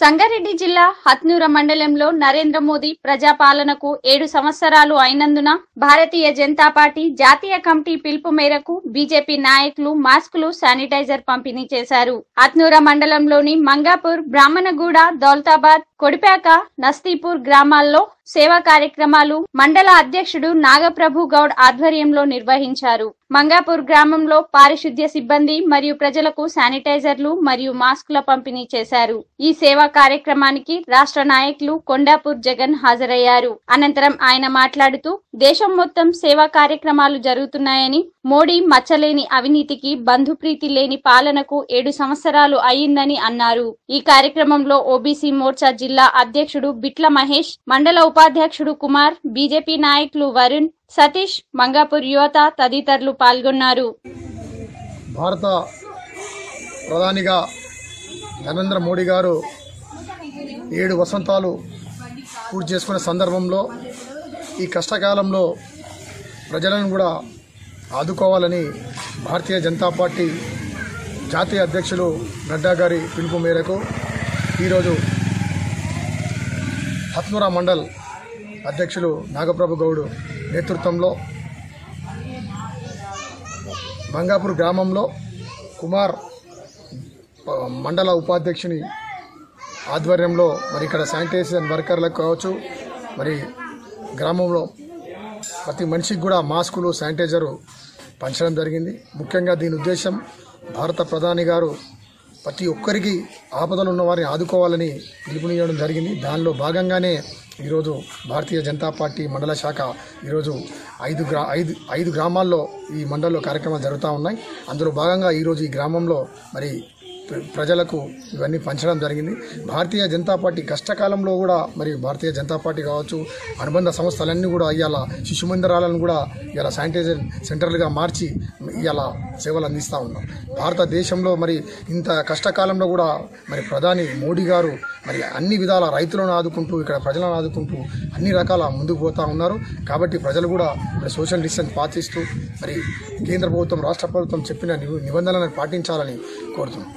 సంగారెడ్డి జిల్లా హత్నూర మండలంలో నరేంద్ర మోదీ ప్రజాపాలనకు ఏడు సంవత్సరాలు అయినందున భారతీయ జనతా పార్టీ జాతీయ కమిటీ పిలుపు మేరకు బీజేపీ నాయకులు మాస్కులు శానిటైజర్ పంపిణీ చేశారు. హత్నూర మండలంలోని మంగాపూర్ బ్రాహ్మణగూడ దౌలతాబాద్ కొడిపాక నస్తీపూర్ గ్రామాల్లో సేవా కార్యక్రమాలు మండల అధ్యక్షుడు నాగప్రభు గౌడ్ ఆధ్వర్యంలో నిర్వహించారు. మంగాపూర్ గ్రామంలో పారిశుద్ధ్య సిబ్బంది మరియు ప్రజలకు శానిటైజర్లు మరియు మాస్కుల పంపిణీ చేశారు. ఈ సేవా కార్యక్రమానికి రాష్ట్ర నాయకులు కొండాపూర్ జగన్ హాజరయ్యారు. అనంతరం ఆయన మాట్లాడుతూ దేశం మొత్తం సేవా కార్యక్రమాలు జరుగుతున్నాయని మోడీ మచ్చలేని అవినీతికి బంధుప్రీతి లేని పాలనకు ఏడు సంవత్సరాలు అయ్యిందని అన్నారు. ఈ కార్యక్రమంలో ఓబీసీ మోర్చా జిల్లా అధ్యక్షుడు బిట్ల మహేష్ మండల ఉపాధ్యక్షుడు కుమార్ బీజేపీ నాయకులు వరుణ్ సతీష్ మంగాపూర్ యువత తదితరులు పాల్గొన్నారు. భారత ప్రధానిగా నరేంద్ర మోడీ గారు ఏడు వసంతాలు పూర్తి చేసుకునే సందర్భంలో ఈ కష్టకాలంలో ప్రజలను కూడా ఆదుకోవాలని భారతీయ జనతా పార్టీ జాతీయ అధ్యక్షులు నడ్డా గారి పిలుపు మేరకు ఈరోజు హత్నూరా మండల్ అధ్యక్షులు నాగప్రభు గౌడ్ నేతృత్వంలో బంగాపూర్ గ్రామంలో కుమార్ మండల ఉపాధ్యక్షుని ఆధ్వర్యంలో మరి ఇక్కడ శానిటైజేషన్ వర్కర్లకు కావచ్చు మరి గ్రామంలో ప్రతి మనిషికి కూడా మాస్కులు శానిటైజరు పంచడం జరిగింది. ముఖ్యంగా దీని ఉద్దేశం భారత ప్రధాని గారు ప్రతి ఒక్కరికి ఆపదలు ఉన్న వారిని ఆదుకోవాలని పిలుపునియడం జరిగింది. దానిలో భాగంగానే ఈరోజు భారతీయ జనతా పార్టీ మండల శాఖ ఈరోజు ఐదు గ్రా ఐదు ఐదు గ్రామాల్లో ఈ మండలంలో కార్యక్రమాలు జరుగుతూ ఉన్నాయి. అందులో భాగంగా ఈరోజు ఈ గ్రామంలో మరి ప్రజలకు ఇవన్నీ పంచడం జరిగింది. భారతీయ జనతా పార్టీ కష్టకాలంలో కూడా మరి భారతీయ జనతా పార్టీ కావచ్చు అనుబంధ సంస్థలన్నీ కూడా ఇవాళ శిశు మందిరాలను కూడా ఇవాళ శానిటైజర్ సెంటర్లుగా మార్చి ఇవాళ సేవలు అందిస్తూ ఉన్నాం. భారతదేశంలో మరి ఇంత కష్టకాలంలో కూడా మరి ప్రధాని మోడీ గారు మరి అన్ని విధాల రైతులను ఆదుకుంటూ ఇక్కడ ప్రజలను ఆదుకుంటూ అన్ని రకాల ముందుకు పోతా ఉన్నారు. కాబట్టి ప్రజలు కూడా మరి సోషల్ డిస్టెన్స్ పాటిస్తూ మరి కేంద్ర ప్రభుత్వం రాష్ట్ర ప్రభుత్వం చెప్పిన నిబంధనలను పాటించాలని కోరుతున్నాం.